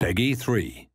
Peggy 3.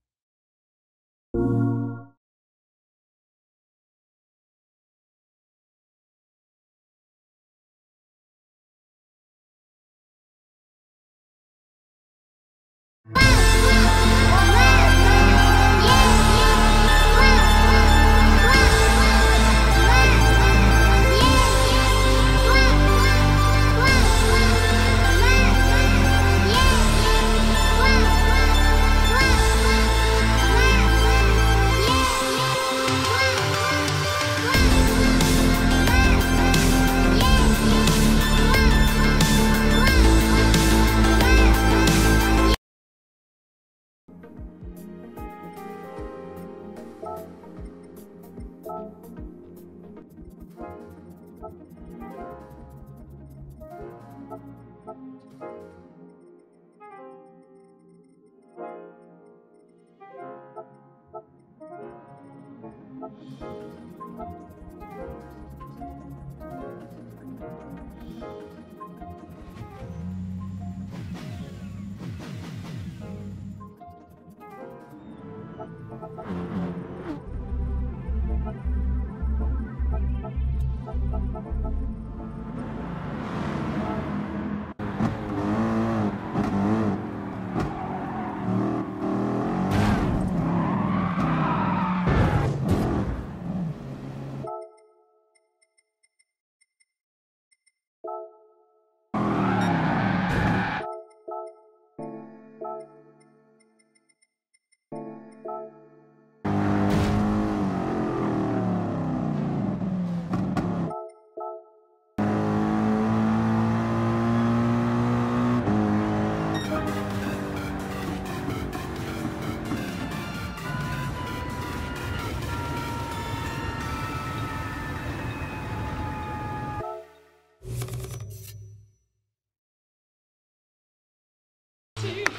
Mm-hmm.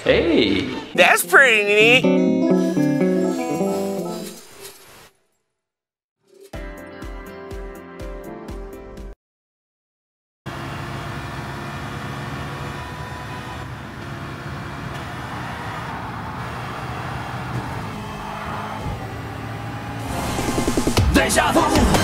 Hey! That's pretty neat. Deja